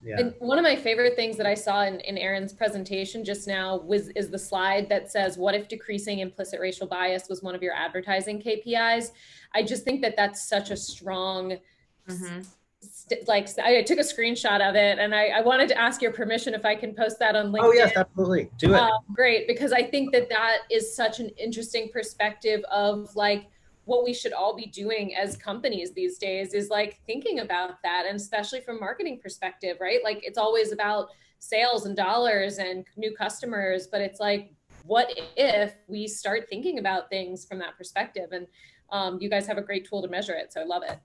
Yeah. And one of my favorite things that I saw in, in Aaron's presentation just now was is the slide that says, "What if decreasing implicit racial bias was one of your advertising KPIs?" I just think that that's such a strong, mm-hmm. st- like I took a screenshot of it, and I, I, wanted to ask your permission if I can post that on LinkedIn. Oh yes, absolutely, do it. Uh, great, because I think that that is such an interesting perspective of like what we should all be doing as companies these days is like thinking about that and especially from marketing perspective right? Like it's always about sales and dollars and new customers but it's like what if we start thinking about things from that perspective? And um, you guys have a great tool to measure it so i love it